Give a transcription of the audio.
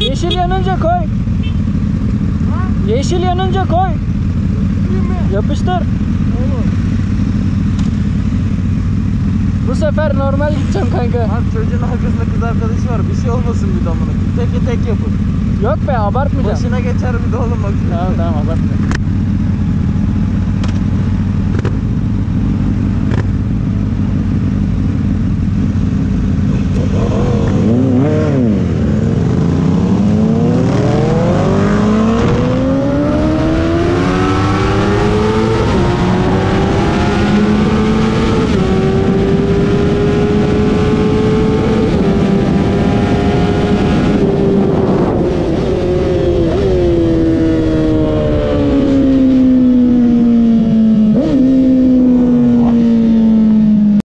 Yeşil yanınca koy. Yeşil yanınca koy. Yapıştır. Bu sefer normal gideceğim kanka. Abi çocuğun arkasında kız arkadaşı var. Bir şey olmasın bir de amına. Tek tek yapın. Yok be abartmayacağım. Başına geçer bir de oğlum bak. Tamam tamam abartma.